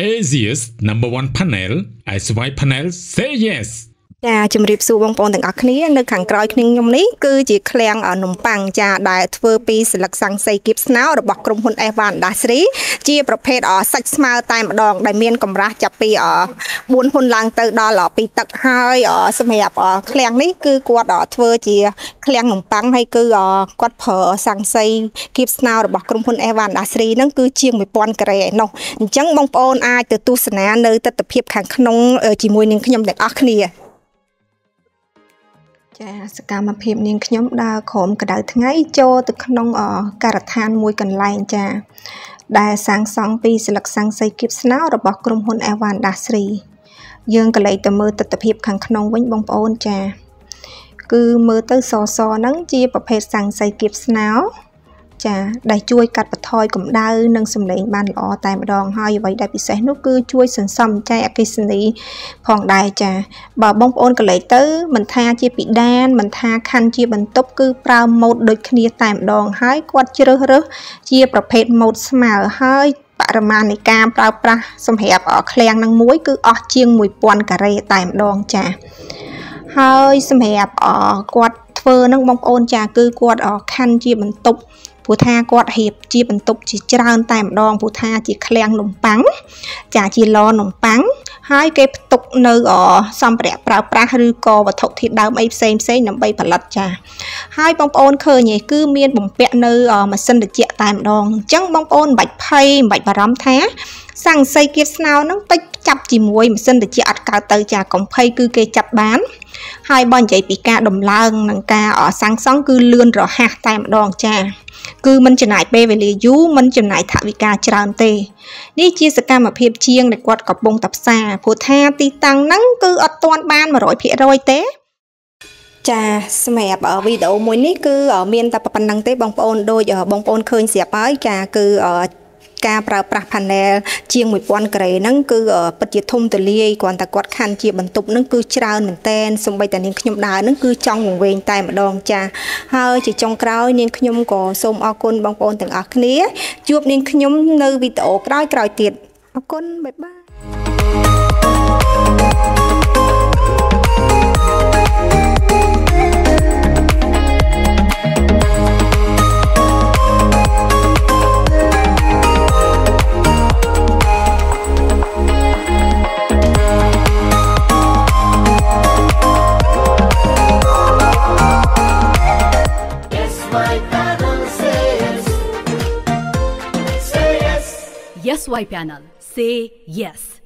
Easiest number one panel, I swipe panel, say yes. ចាជំរាបសួរបងប្អូនទាំងអស់គ្នានៅខាងក្រោយគ្នាខ្ញុំនេះគឺជាឃ្លាំងនំប៉័ងចាដែលធ្វើពីស្លឹកសាំងសីគៀបស្នោរបស់ក្រុមហ៊ុន Evan Industry ជាប្រភេទសាច់ស្មើតែម្ដង ដែលមានកម្រាស់ចាប់ពី4ហ៊ុនឡើងទៅដល់2ទឹកហើយសម្រាប់ឃ្លាំងនេះគឺគាត់ធ្វើជាឃ្លាំងនំប៉័ងហើយគឺគាត់ប្រើសាំងសីគៀបស្នោរបស់ក្រុមហ៊ុន Evan Industry ហ្នឹងគឺជាង1000ការ៉េឯណោះអញ្ចឹងបងប្អូនអាចទៅទស្សនានៅទស្សនវិជ្ជាខាងក្នុងជាមួយនឹងខ្ញុំទាំងអស់គ្នា ចាសកម្មភាពនាងខ្ញុំដើរក្រោមក្តៅថ្ងៃចូលទៅក្នុងការដ្ឋានមួយកន្លែងចាដែលសាងសង់ពីស្លឹកសាំងសីគៀបស្នោរបស់ក្រុមហ៊ុន Evan Dasri យើងក៏លេចទៅមើលទស្សនវិជ្ជាខាងក្នុងវិញបងប្អូនចា គឺមើលទៅសសហ្នឹងជាប្រភេទសាំងសីគៀបស្នោ ចាដែលជួយកាត់បន្ថយកម្ដៅនិងសម្លេងបានល្អតែម្ដងហើយអ្វីដែលពិសេសនោះគឺជួយសន្សំចៃអគ្គិសនីផងដែរចាបើបងប្អូនកលេចទៅមិនថាជាពីដានមិនថាខណ្ឌជាបន្ទប់គឺប្រើម៉ូតដូចគ្នាតែម្ដងហើយគាត់ជ្រើសរើសជាប្រភេទម៉ូតស្មើហើយបរិមាណនៃការប្រើប្រាស់សម្រាប់ឃ្លាំងនឹងមួយគឺអស់ជាង1000ការ៉េតែម្ដងចាហើយសម្រាប់គាត់ធ្វើនឹងបងប្អូនចាគឺគាត់ខណ្ឌជាបន្ទប់ ព្រោះថាគាត់រៀបជាបន្ទប់ជាច្រើនតែម្ដងព្រោះថាជាឃ្លាំងនំប៉័ងចាជាឡនំប៉័ងហើយគេផ្ទុកនៅសម្ភារៈប្រើប្រាស់ឬក៏វត្ថុធាតុដើមអីផ្សេងផ្សេងដើម្បីផលិតចាហើយបងប្អូនឃើញឯងគឺមានបំពាក់នៅម៉ាស៊ីនត្រជាក់តែម្ដងអញ្ចឹងបងប្អូនមិនបាច់ភ័យមិនបាច់បារម្ភថាសង្ស័យគៀបស្នោហ្នឹងតិច ចាប់ជាមួយម៉ាស៊ីនត្រជាក់អត់កើតទៅចាកំភៃគឺគេចាប់បាន ហើយបើនិយាយពីការដំឡើងនិងការសាំងសង់គឺលឿនរហ័សតែម្ដងចាគឺមិនចំណាយពេលវេលាយូរមិនចំណាយថវិកាច្រើនទេនេះជាសកម្មភាពជាងដែលគាត់កំពុងតែផ្សារព្រោះថាទីតាំងហ្នឹងគឺអត់ទាន់បាន100%ទេចាសម្រាប់វីដេអូមួយនេះគឺមានតែប៉ុណ្្នឹងទេបងប្អូនដូចបងប្អូនឃើញស្រាប់ហើយចាគឺ ការប្រើប្រាស់ panel ជាង1000ការ៉េហ្នឹងគឺពិតជាធំទូលាយគ្រាន់តែគាត់ខណ្ឌជាបន្ទប់ហ្នឹងគឺច្រើនមែនតែនសំបីតានាងខ្ញុំដើរហ្នឹងគឺចង់វង្វេងតែម្ដងចាហើយជាចុងក្រោយនាងខ្ញុំក៏សូមអរគុណបងប្អូនទាំងអស់គ្នា ជួបនាងខ្ញុំនៅវីដេអូក្រោយៗទៀតអរគុណបាយបាយ YES Y Panel. Say yes.